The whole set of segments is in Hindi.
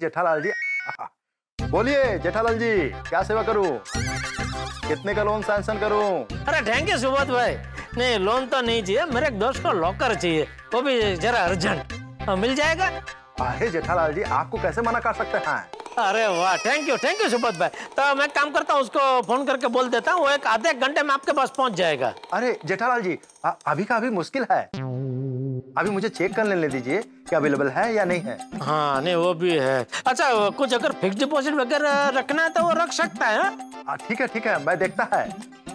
जेठालाल जी बोलिए जेठालाल जी क्या सेवा करूँ? कितने का लोन सैंक्शन करूँ? अरे, थैंक यू सुबोध भाई। नहीं लोन तो नहीं चाहिए, मेरे एक दोस्त को लॉकर चाहिए, वो भी जरा अर्जेंट मिल जाएगा? अरे जेठालाल जी आपको कैसे मना कर सकते हैं? अरे वाह thank you thank you Subodh भाई। तो मैं काम करता हूँ उसको फ़ोन करके बोल देता हूँ वो एक आधे घंटे में आपके पास पहुँच जाएगा। अरे जेठालाल जी आ, अभी का अभी मुश्किल है। अभी मुझे चेक कर लेने दीजिए कि अवेलेबल है या नहीं है। हाँ नहीं वो भी है। अच्छा कुछ अगर फिक्स डिपोजिट वगैरह रखना है तो वो रख सकता है हाँ? ठीक है ठीक है मैं देखता है।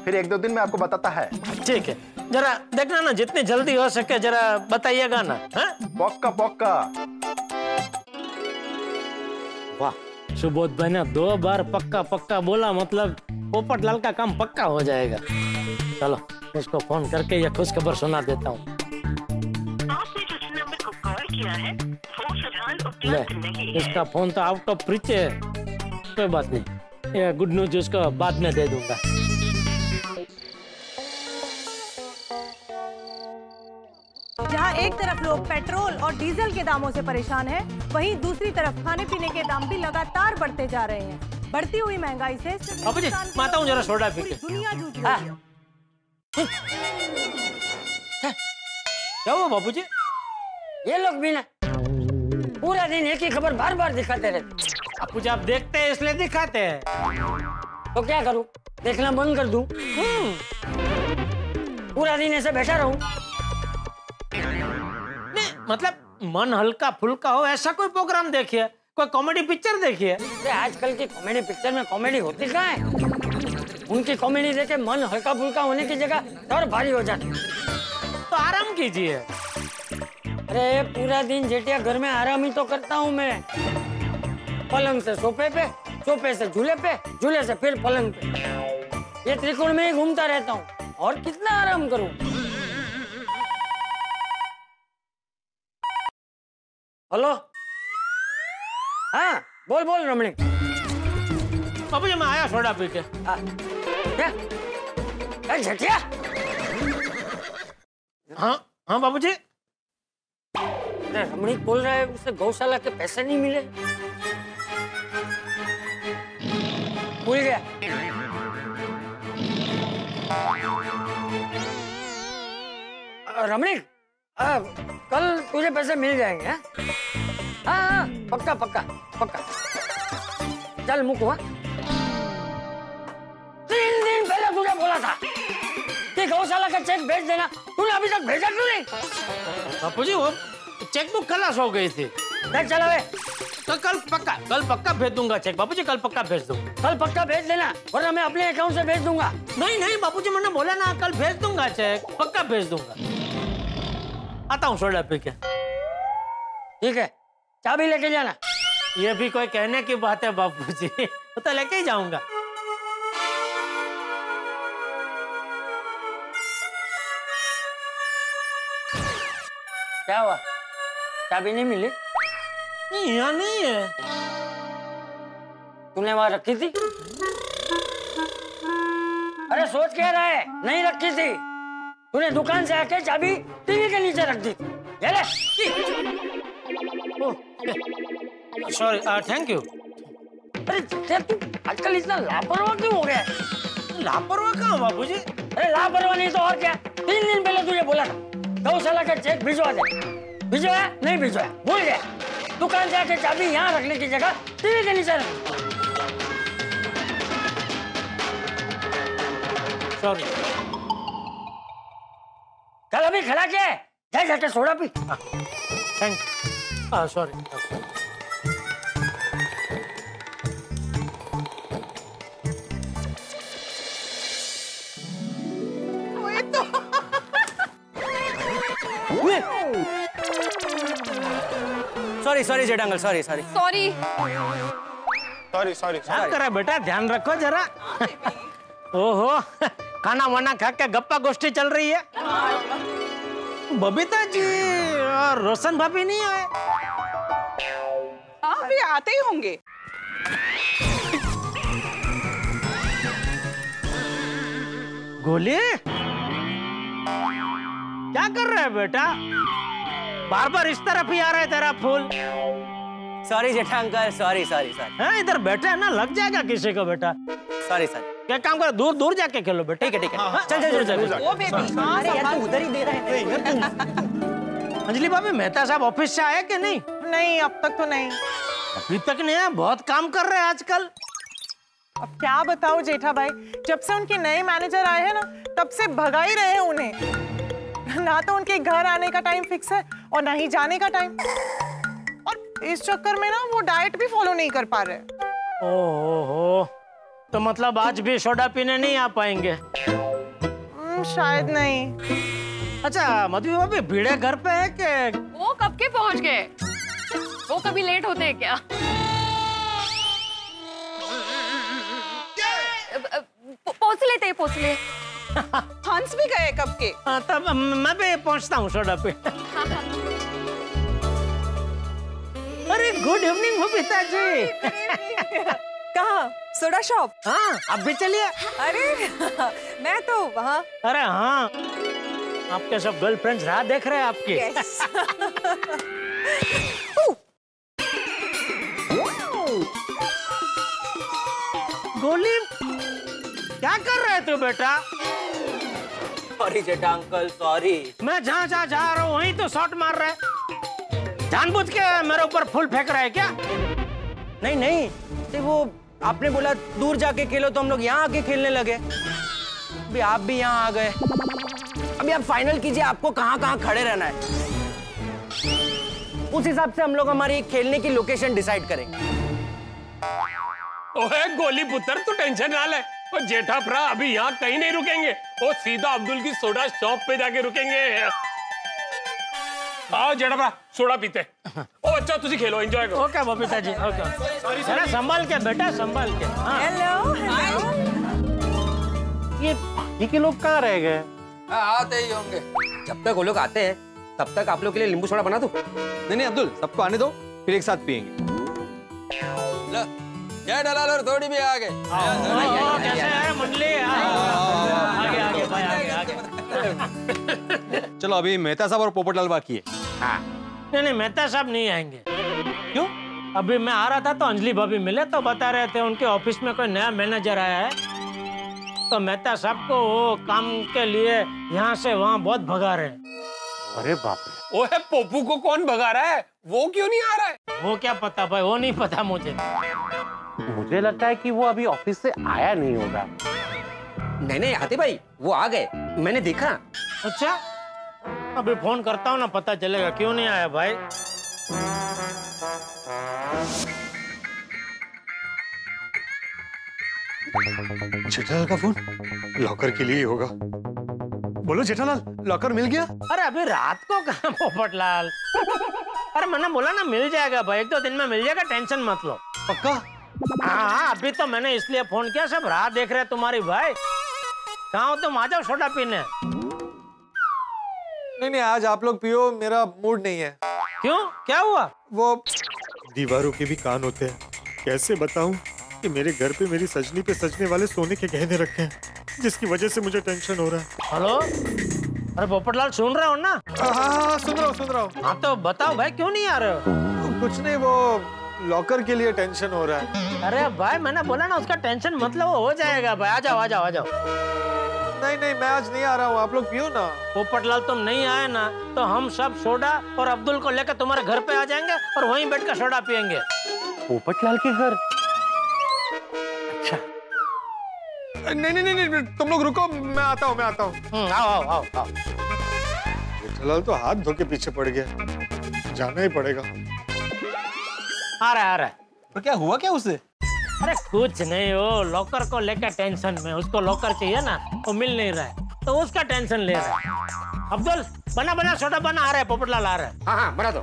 फिर एक दो दिन में आपको बताता है। ठीक है। जरा देखना ना जितनी जल्दी हो सके जरा बताइएगा ना हाँ? पक्का पक्का। सुबोध भाई ने दो बार पक्का पक्का बोला मतलब पोपट लाल का काम पक्का हो जाएगा। चलो उसको फ़ोन करके ये खुश खबर सुना देता हूँ। है इसका फ़ोन तो आउट ऑफ़ रिच है। कोई बात नहीं। गुड न्यूज़ उसको बाद में दे दूँगा। एक तरफ़ लोग पेट्रोल और डीजल के दामों से परेशान हैं, वहीं दूसरी तरफ़ खाने पीने के दाम भी लगातार बढ़ते जा रहे हैं। बढ़ती हुई महँगाई से माता हूँ जरा सोडा पी दुनिया जूझ रही है। क्या हुआ बाबूजी? ये लोग भी ना पूरा दिन एक ही खबर बार बार दिखाते रहते बाबूजी आप देखते हैं इसलिए दिखाते हैं। तो क्या करूँ? देखना बंद कर दूँ? पूरा दिन ऐसे बैठा रहूँ? मतलब मन हल्का फुल्का हो ऐसा कोई प्रोग्राम देखिए कोई कॉमेडी पिक्चर देखिए। आजकल की कॉमेडी पिक्चर में कॉमेडी होती कहाँ है? उनकी कॉमेडी देखे मन हल्का फुल्का होने की जगह और भारी हो जाता तो आराम कीजिए। अरे पूरा दिन जेठिया घर में आराम ही तो करता हूँ मैं। पलंग से सोफे पे सोफे से झूले पे झूले से फिर पलंग पे। ये त्रिकोण में ही घूमता रहता हूँ। और कितना आराम करूँ? हेलो? हाँ बोल बोल रमणी। बाबूजी मैं आया सोडा पी के। हाँ, क्या? क्या झटिया। हाँ हाँ बाबूजी अरे रमणी बोल रहा है उसे गौशाला के पैसे नहीं मिले। भूल गया। अ, अ, कल तुझे पैसे मिल जाएँगे हाँ? हाँ हाँ, पक्का पक्का पक्का। चल मुकू हुआ तीन दिन पहले तुझे बोला था कि गौशाला का चेक भेज देना। तूने अभी तक भेजा क्यों नहीं? बाबूजी वो चेकबुक खलास हो गई थी। देख चला वे तो कल पक्का कल पक्का भेज दूँगा चेक बापू जी कल पक्का भेज दूँगा। कल पक्का भेज देना वरना मैं अपने अकाउंट से भेज दूँगा। नहीं नहीं बापू जी मैंने बोला ना कल भेज दूँगा चेक पक्का भेज दूँगा। आता हूँ सोडा पी के। ठीक है चाबी लेके जाना। ये भी कोई कहने की बात है बाबूजी वो तो लेके ही जाऊँगा। क्या हुआ? चाबी नहीं मिली? नहीं यहाँ नहीं है। तूने वहाँ रखी थी? अरे सोच कह रहा है? नहीं रखी थी। तूने दुकान से आके चाबी टीवी के नीचे रख दी। थी सॉरी थैंक यू अरे तू आजकल इतना लापरवाह क्यों हो गया? लापरवाह कहाँ बाबूजी? अरे लापरवाह नहीं तो और क्या? तीन दिन पहले तुझे बोला था। गौशाला का चेक भिजवा दे। भिजवाया? नहीं भिजवाया। भूल गया। दुकान से आके चाबी यहाँ रखने की जगह टीवी के नीचे रख सॉरी कल अभी खड़ा क्या है। जा जाके soda P. Thank you sorry sorry sorry Jeth sorry sorry sorry sorry sorry क्या करा बेटा ध्यान रखो जरा। ओहो खाना वाना खा के गप्पा गोष्ठी चल रही है बबीता जी और रोशन भाभी नहीं आए हाँ अभी आते ही होंगे। गोली? क्या कर रहे है बेटा? बार बार इस तरफ़ ही आ रहा है तेरा फूल। Sorry Jetha uncle sorry sorry sorry है इधर बैठे है ना लग जाएगा किसी को बेटा। सॉरी सॉरी क्या काम करो दूर दूर जाके खेलो बेटा। ठीक है ठीक है। हाँ, चल चल चल चल जाके। ओ बेबी अरे यार तू उधर ही दे रहे हैं। अंजलि भाभी मेहता साहब ऑफ़िस से आए कि नहीं? नहीं अब तक तो नहीं। अभी तक नहीं आया? बहुत काम कर रहे हैं आजकल। अब क्या बताओ जेठा भाई? जब से उनके नए मैनेजर आए हैं ना तब से भगा ही रहे हैं उन्हें। ना तो उनके घर आने का टाइम फिक्स है और ना ही जाने का टाइम और इस चक्कर में ना वो डाइट भी फॉलो नहीं कर पा रहे ओहो हो। तो मतलब आज भी सोडा पीने नहीं आ पाएँगे? हम्म, शायद नहीं। अच्छा मधु भाभी भीड़े घर पे है कि? वो कब के पहुँच गए? वो कभी लेट होते हैं क्या? अब- अब, पो- पोंछ लेते हैं पोंछ ले। हंस भी गए कब के? हाँ, तब मैं भी पहुँचता हूँ सोडा पे। अरे गुड इवनिंग हो पिताजी कहा? Soda shop? हाँ अब भी चलिए। अरे मैं तो वहाँ। अरे हाँ आपके सब गर्लफ्रेंड्स राह देख रहे हैं आपकी। गोली क्या कर रहे तू बेटा? सॉरी जेठा अंकल सॉरी मैं जहाँ जहाँ जा रहा हूँ वहीं तो शॉट मार रहा है। जानबूझ के मेरे ऊपर फूल फेंक रहा है क्या? नहीं नहीं वो आपने बोला दूर जाके खेलो तो हम लोग यहाँ आके खेलने लगे। अभी आप भी यहाँ आ गए। अभी आप फाइनल कीजिए, आपको कहाँ कहाँ खड़े रहना है। उस हिसाब से हम लोग हमारी खेलने की लोकेशन डिसाइड करेंगे। ओए गोली पुत्र, तू टेंशन ना ले। जेठा भरा अभी यहाँ कहीं नहीं रुकेंगे। वो सीधा अब्दुल की सोडा शॉप पे जाके रुकेंगे। आओ जेठा भरा सोडा पीते ओ अच्छा तुझे खेलो एंजॉय करो ओके बबीता जी ओके अरे संभाल के बेटा संभाल के हाँ हेलो हेलो ये ये के लोग कहाँ रह गए आते ही होंगे जब तक वो लोग आते हैं तब तक आप लोग के लिए नींबू सोडा बना दो नहीं नहीं अब्दुल सबको आने दो फिर एक साथ पियेंगे लो, जय दलाल और थोड़ी भी आ गए कैसे है मंडली हाँ। आगे आगे भाई आगे आगे चलो अभी मेहता साहब और पोपटलाल बाकी है नहीं नहीं मेहता साहब नहीं आएँगे। क्यों? अभी मैं आ रहा था तो अंजलि भाभी मिले तो बता रहे थे उनके ऑफ़िस में कोई नया मैनेजर आया है। तो मेहता साहब को वो काम के लिए यहाँ से वहाँ बहुत भगा रहे हैं। अरे बाप रे। ओए पोपू को कौन भगा रहा है? वो क्यों नहीं आ रहा है? वो क्या पता भाई वो नहीं पता मुझे। मुझे लगता है कि वो अभी ऑफ़िस से आया नहीं होगा। नहीं नहीं आते भाई वो आ गए। मैंने देखा। अच्छा? अभी फ़ोन करता हूँ ना पता चलेगा क्यों नहीं आया भाई? जेठालाल का फ़ोन? लॉकर के लिए ही होगा। बोलो जेठालाल लॉकर मिल गया? अरे अभी रात को कहा पोपटलाल अरे मैंने बोला ना मिल जाएगा भाई एक दो दिन में मिल जाएगा टेंशन मत लो। पक्का? हाँ अभी तो मैंने इसलिए फ़ोन किया सब राह देख रहे हैं तुम्हारी भाई। कहाँ तुम? आ जाओ सोडा पीने। नहीं नहीं आज आप लोग पियो मेरा मूड नहीं है। क्यों? क्या हुआ? वो दीवारों के भी कान होते हैं। कैसे बताऊँ कि मेरे घर पे मेरी सजनी पे सजने वाले सोने के गहने रखे हैं जिसकी वजह से मुझे टेंशन हो रहा है। हेलो? अरे पोपटलाल सुन रहे हो ना? हाँ हाँ सुन रहा हूँ सुन रहा हूँ। हाँ तो बताओ भाई क्यों नहीं आ रहे हो? कुछ नहीं वो लॉकर के लिए टेंशन हो रहा है। अरे भाई मैंने बोला ना उसका टेंशन मतलब हो जाएगा। भाई आ जाओ आ जाओ आ जाओ। नहीं नहीं मैं आज नहीं आ रहा हूँ। आप लोग पियो ना। पोपटलाल तुम नहीं आए ना तो हम सब सोडा और अब्दुल को लेकर तुम्हारे घर पे आ जाएँगे और वहीं बैठ कर सोडा पियेंगे। पोपटलाल के घर? अच्छा। नहीं नहीं नहीं नहीं तुम लोग रुको मैं आता हूँ मैं आता हूँ। हम्म, आओ आओ आओ आओ। जेठालाल तो हाथ धो के पीछे पड़ गया। जाना ही पड़ेगा। आ रहा है आ रहा है। तो क्या हुआ क्या उसे? अरे कुछ नहीं हो लॉकर को लेकर टेंशन में उसको लॉकर चाहिए ना वो मिल नहीं रहा है। तो उसका टेंशन ले रहा है। अब्दुल बना बना सोडा बना आ रहा है पोपटलाल आ रहा है। हाँ हाँ बना दो।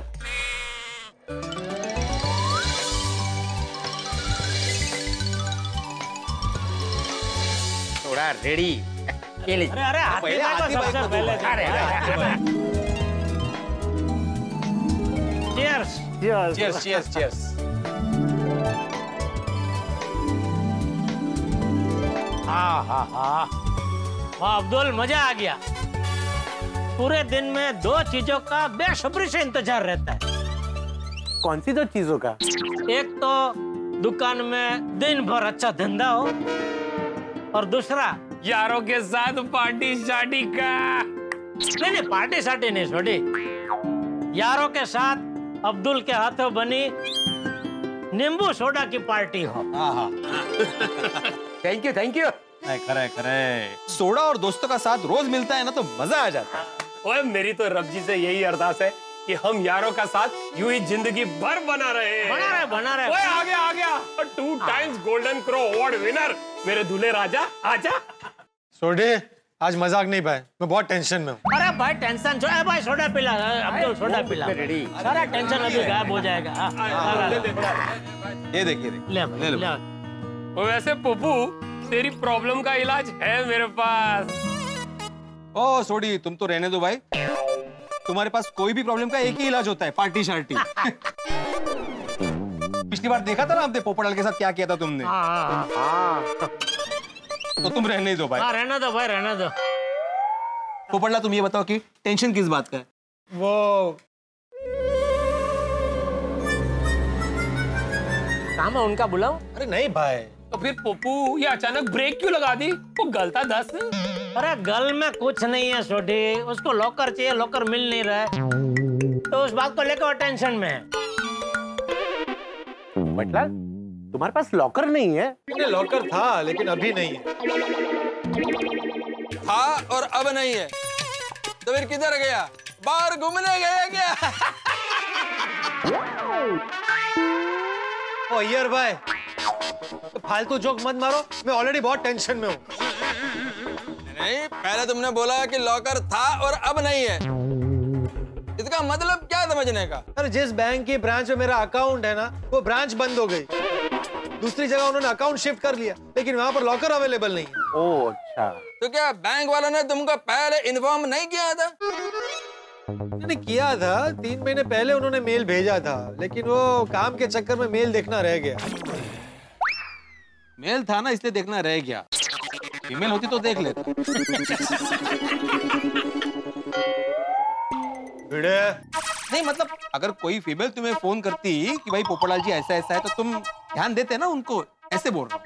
थोड़ा रेडी ये लीजिए। अरे अरे हाथी भाई को सबसे। पहले अरे अरे अरे चीयर्स चीयर्स चीयर्स चीयर्स हाँ हाँ हाँ। वाह अब्दुल मज़ा आ गया। पूरे दिन में दो चीज़ों का बेसब्री से इंतज़ार रहता है। कौन सी दो चीज़ों का? एक तो दुकान में दिन भर अच्छा धंधा हो और दूसरा यारों के साथ पार्टी शार्टी का। नहीं नहीं पार्टी सार्टी नहीं छोटी। यारों के साथ अब्दुल के हाथों बनी नींबू सोडा की पार्टी हो। थैंक यू थैंक यू खरे खरे। सोडा और दोस्तों का साथ रोज मिलता है ना तो मज़ा आ जाता है। ओए मेरी तो रब जी से यही अरदास है कि हम यारों का साथ यूँ ही ज़िंदगी भर बना रहे बना रहे बना रहे। ओए आ गया आ। गया two times golden crow award winner मेरे दूल्हे राजा आजा। सोडे आज मज़ाक नहीं भाई मैं बहुत टेंशन में हूँ। अरे भाई टेंशन छो ए भाई सोडा पिला अब्दुल सोडा पिला। सारा टेंशन अभी गायब हो जाएगा। हाँ, ला, ला। ये देखिए देखिए। ले ले। लो। ओ वैसे पप्पू तेरी प्रॉब्लम का इलाज है मेरे पास। ओ सोडी तुम तो रहने दो भाई। तुम्हारे पास कोई भी प्रॉब्लम का एक ही इलाज होता है पार्टी शार्टी पिछली बार देखा था ना आपने पोपड़ाल के साथ क्या किया था तुमने? हाँ, हाँ, तो तुम रहने ही दो भाई। हाँ रहना दो भाई रहना दो। पोपड़ला तुम ये बताओ कि टेंशन किस बात का है? वो काम है उनका बुलाओ। अरे नहीं भाई। तो फिर पप्पू ये अचानक ब्रेक क्यों लगा दी? वो गलता दस। अरे गल में कुछ नहीं है छोटी। उसको लॉकर चाहिए लॉकर मिल नहीं रहा है। तो उस बात को लेकर टेंशन में है। मतलब तुम्हारे पास लॉकर नहीं है? लॉकर था लेकिन अभी नहीं है। था और अब नहीं है। तो फिर किधर गया? बाहर घूमने गया क्या? ओ अय्यर भाई फालतू जोक मत मारो मैं ऑलरेडी बहुत टेंशन में हूँ। नहीं पहले तुमने बोला कि लॉकर था और अब नहीं है। इसका मतलब क्या समझने का? अरे जिस बैंक की ब्रांच में मेरा अकाउंट है ना वो ब्रांच बंद हो गई। दूसरी जगह उन्होंने अकाउंट शिफ्ट कर लिया लेकिन वहाँ पर लॉकर अवेलेबल नहीं है। ओ अच्छा। तो क्या बैंक वालों ने तुमको पहले इन्फॉर्म नहीं किया था? उन्होंने किया था तीन महीने पहले उन्होंने मेल भेजा था लेकिन वो काम के चक्कर में मेल देखना रह गया। मेल था ना इसलिए देखना रह गया। फीमेल होती तो देख लेता। भिड़े। नहीं मतलब अगर कोई फीमेल तुम्हें फ़ोन करती कि भाई पोपड़लाल जी ऐसा ऐसा है तो तुम ध्यान देते ना उनको ऐसे बोल रहा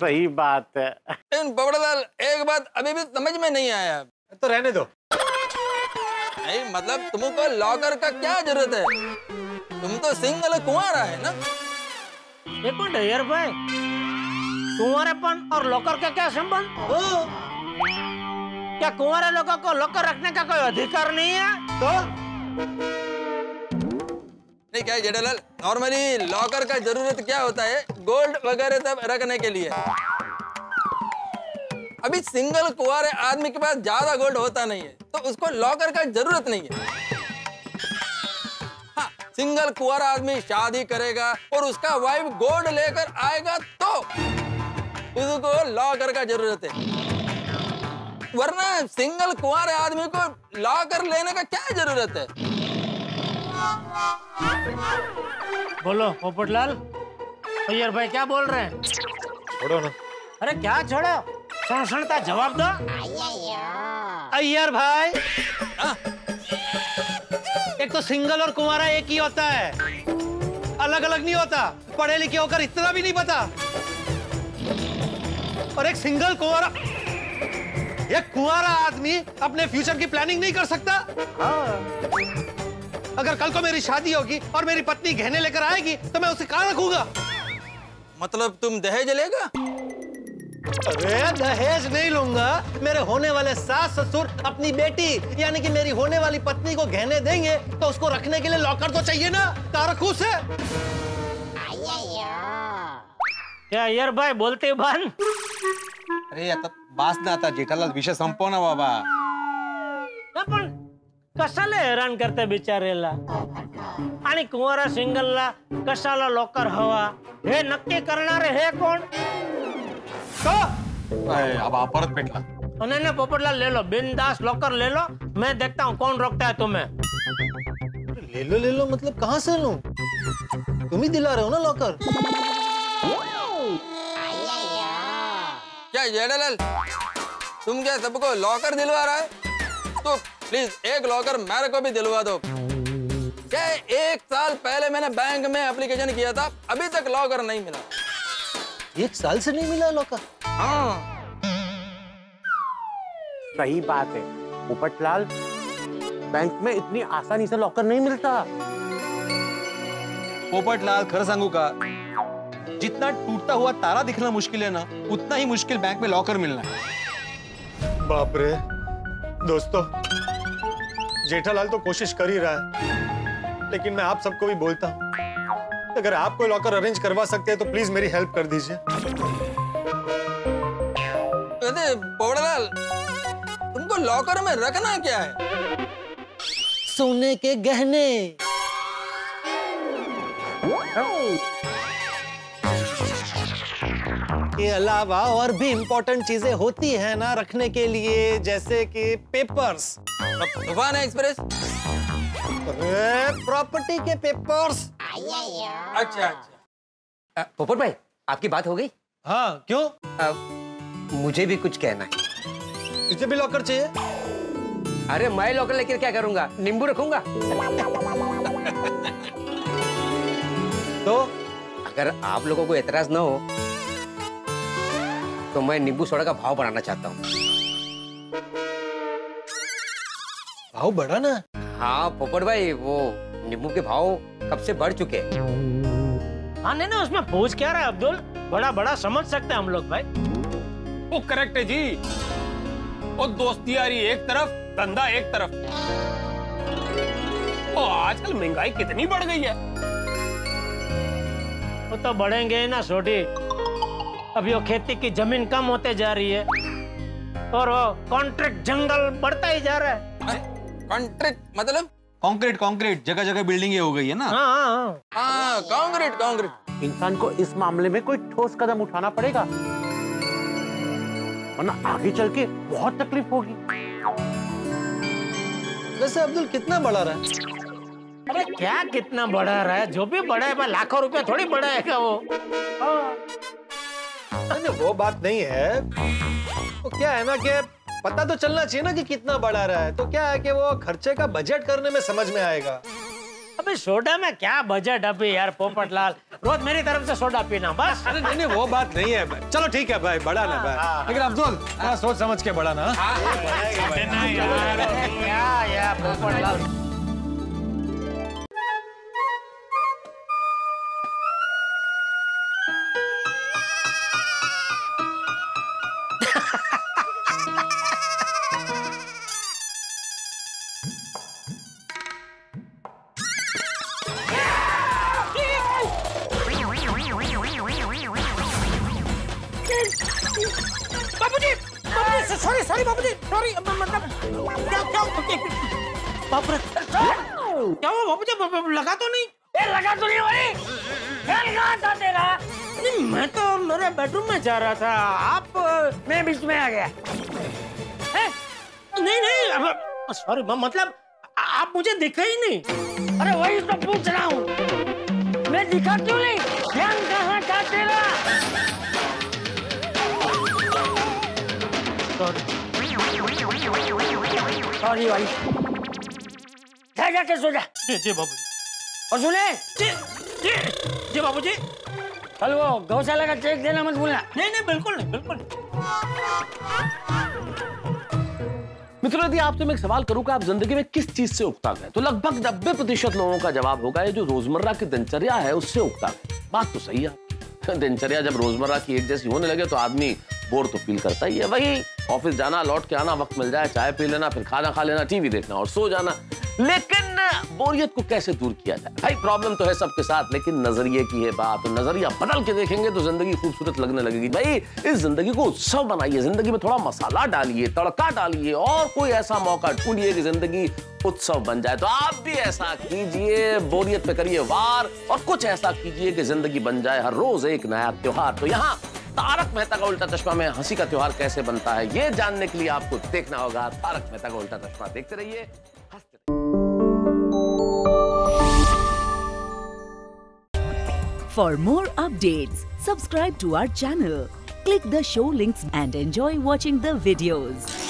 सही बात है। लेकिन पोपड़लाल एक बात अभी भी समझ में नहीं आया। तो रहने दो। नहीं मतलब तुमको लॉकर का क्या ज़रूरत है? तुम तो सिंगल कुंवारा है ना? एक मिनट यार भाई कुंवरेपन और लॉकर का क्या संबंध? क्या कुंवरे लोगों को लॉकर रखने का कोई अधिकार नहीं है? तो? नहीं क्या है जेठालाल नॉर्मली लॉकर का ज़रूरत क्या होता है? गोल्ड वगैरह सब रखने के लिए। अभी सिंगल कुंवारे आदमी के पास ज़्यादा गोल्ड होता नहीं है तो उसको लॉकर का ज़रूरत नहीं है हाँ। सिंगल कुंवारा आदमी शादी करेगा और उसका वाइफ गोल्ड लेकर आएगा तो उसको लॉकर का ज़रूरत है। वरना सिंगल कुंवारे आदमी को लॉकर लेने का क्या ज़रूरत है? बोलो पोपटलाल अय्यर भाई क्या बोल रहे हैं? छोड़ो ना। अरे क्या छोड़ो? सुन सुनता जवाब दो। अय्यर भाई। एक तो सिंगल और कुंवारा एक ही होता है। अलग अलग नहीं होता। पढ़े लिखे होकर इतना भी नहीं पता। और एक सिंगल कुंवारा एक कुंवारा आदमी अपने फ्यूचर की प्लानिंग नहीं कर सकता। अगर कल को मेरी शादी होगी और मेरी पत्नी गहने लेकर आएगी तो मैं उसे कहा रखूँगा? मतलब तुम दहेज लेगा? अरे दहेज नहीं लूँगा। मेरे होने वाले सास ससुर अपनी बेटी यानी कि मेरी होने वाली पत्नी को गहने देंगे तो उसको रखने के लिए लॉकर तो चाहिए ना? रखूँ उसे क्या अय्यर भाई बोलते बन अरे आता बास ना आता जेठालाल विषय संपव ना बाबा। पण कशाला हैरान करते बिचारेला? आणि कुंवारा सिंगलला कशाला लॉकर हवा? हे नक्की करणारे हे कोण? अब आप परत पेटला। नहीं नहीं पोपटलाल ले लो बिंदास लॉकर ले लो मैं देखता हूँ कौन रोकता है तुम्हें। ले लो ले लो मतलब कहाँ से लूँ? तुम ही दिला रहे हो ना लॉकर क्या जेठालाल तुम क्या सबको लॉकर दिलवा रहा है? तो प्लीज़ एक लॉकर मेरे को भी दिलवा दो। क्या एक साल पहले मैंने बैंक में एप्लीकेशन किया था अभी तक लॉकर नहीं मिला। एक साल से नहीं मिला लौका। हाँ। सही बात है। पोपटलाल बैंक में इतनी आसानी से लॉकर नहीं मिलता। पोपटलाल खरं सांगू का जितना टूटता हुआ तारा दिखना मुश्किल है ना उतना ही मुश्किल बैंक में लॉकर मिलना है। बाप रे। दोस्तों जेठालाल तो कोशिश कर ही रहा है लेकिन मैं आप सबको भी बोलता हूँ अगर आप कोई लॉकर अरेंज करवा सकते हैं तो प्लीज़ मेरी हेल्प कर दीजिए। पोपटलाल तुमको लॉकर में रखना क्या है? सोने के गहने। के अलावा और भी इंपॉर्टेंट चीज़ें होती है ना रखने के लिए जैसे कि पेपर्स तूफ़ान एक्सप्रेस प्रॉपर्टी के पेपर्स अच्छा अच्छा। पोपट भाई आपकी बात हो गई? हाँ क्यों? आ, मुझे भी कुछ कहना है। तुझे भी लॉकर चाहिए? अरे मैं लॉकर लेकर क्या करूँगा? नींबू रखूँगा? तो? अगर आप लोगों को एतराज़ ना हो तो मैं नींबू सोडा का भाव बढ़ाना चाहता हूँ। भाव बढ़ा ना हाँ पोपट भाई वो नींबू के भाव कब से बढ़ चुके हैं? हाँ नहीं ना उसमें पूछ क्या रहा है अब्दुल? बड़ा बड़ा समझ सकते हैं हम लोग भाई। वो करेक्ट है जी। वो दोस्ती यारी एक तरफ़ धंधा एक तरफ़। वो आजकल महँगाई कितनी बढ़ गई है। वो तो बढ़ेंगे ना छोटी। अभी वो खेती की ज़मीन कम होते जा रही है। और वो कॉन्ट्रैक्ट जंगल बढ़ता ही जा रहा है। कॉन्ट्रैक्ट मतलब? कंक्रीट कंक्रीट जगह जगह बिल्डिंगें हो गई है ना? हाँ हाँ हाँ। कांक्रीट कांक्रीट इंसान को इस मामले में कोई ठोस कदम उठाना पड़ेगा। वरना आगे चल के बहुत तकलीफ़ होगी। वैसे अब्दुल कितना बड़ा रहा है? अरे क्या कितना बढ़ा रहा है? जो भी बड़ा है लाखों रुपया थोड़ी बढ़ाएगा वो। हाँ। नहीं नहीं, वो बात नहीं है। वो क्या है ना कि पता तो चलना चाहिए ना कि कितना बढ़ा रहा है। तो क्या है कि वो खर्चे का बजट करने में समझ में आएगा। अबे सोडा में क्या बजट अभी यार पोपट लाल? रोज मेरी तरफ़ से सोडा पीना बस। अरे नहीं नहीं वो बात नहीं है। चलो ठीक है भाई बड़ा ना भाई लेकिन अब्दुल थोड़ा सोच समझ के बड़ा ना। क्या हुआ बाबूजी? ब- ब- लगा तो नहीं। ए लगा तो नहीं भाई खेल कहाँ था तेरा। नहीं मैं तो मेरे बेडरूम में जा रहा था। आप मैं बीच में आ गया। हैं? नहीं नहीं सॉरी मतलब आप मुझे दिखे ही नहीं। अरे वही तो पूछ रहा हूँ। मैं दिखा क्यों नहीं? ध्यान कहाँ था तेरा? सॉरी भाई। जा जाके सो जा। जी जी बाबूजी। और सुने? जी जी जी बाबूजी। कल वो गौशाला का चेक देना मत भूलना। नहीं नहीं बिल्कुल नहीं बिल्कुल मित्रों यदि आपसे मैं एक सवाल करूँ कि आप ज़िंदगी में किस चीज़ से उगता गए तो लगभग नब्बे प्रतिशत लोगों का जवाब होगा ये जो रोज़मर्रा की दिनचर्या है उससे उगता गए बात तो सही है। दिनचर्या जब रोज़मर्रा की एक जैसी होने लगे तो आदमी बोर तो फील करता ही है। वही ऑफ़िस जाना, लौट के आना, वक्त मिल जाए, चाय पी लेना, फिर खाना खा लेना टीवी देखना और सो जाना। लेकिन बोरियत को कैसे दूर किया जाए? भाई प्रॉब्लम तो है सबके साथ, लेकिन नज़रिए की है बात। नज़रिया बदल के देखेंगे तो ज़िंदगी खूबसूरत लगने लगेगी। भाई, इस ज़िंदगी को उत्सव बनाइए। ज़िंदगी में थोड़ा मसाला डालिए, तड़का डालिए और कोई ऐसा मौका ढूंढिए कि ज़िंदगी उत्सव बन जाए। तो आप भी ऐसा कीजिए, बोरियत पे करिए वार और कुछ ऐसा कीजिए कि ज़िंदगी बन जाए। हर रोज एक नया त्योहार। तो यहाँ तारक मेहता का उल्टा चश्मा में हँसी का त्यौहार कैसे बनता है, ये जानने के लिए आपको देखना होगा तारक मेहता का उल्टा चश्मा। देखते रहिए for more update subscribe to our channel click the show links and enjoy watching the videos